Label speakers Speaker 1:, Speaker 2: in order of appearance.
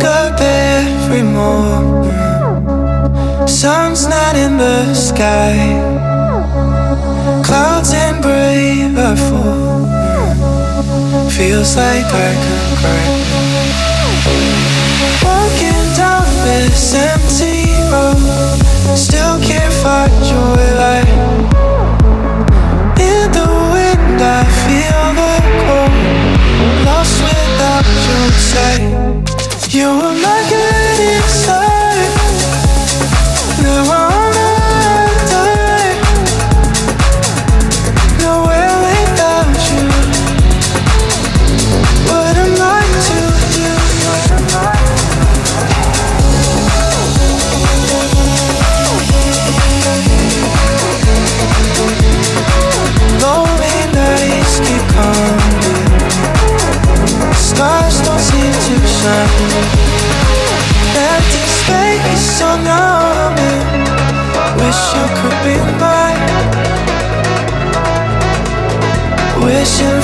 Speaker 1: Wake up every morning. Sun's not in the sky. Clouds in brave are falling. Feels like I could cry. Walking down this empty road Still so numbing Wish you could be mine. Wishing